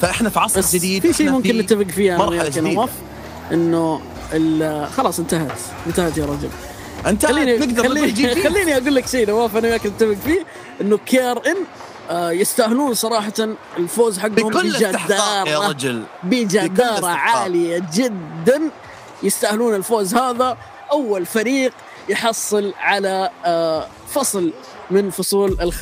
فإحنا في عصر جديد في شيء ممكن نتفق فيه أنا مرحلة وياك يا جديدة. نواف إنه خلاص انتهت. انتهت يا رجل. انت خليني نقدر خليني, خليني أقول لك شيء نواف أنا وياك نتفق فيه إنه كير ان آه، يستاهلون صراحة الفوز حقهم بكل بجدارة يا بجدارة رجل بجدارة عالية جدا. يستاهلون الفوز هذا. أول فريق يحصل على آه، فصل من فصول الخريف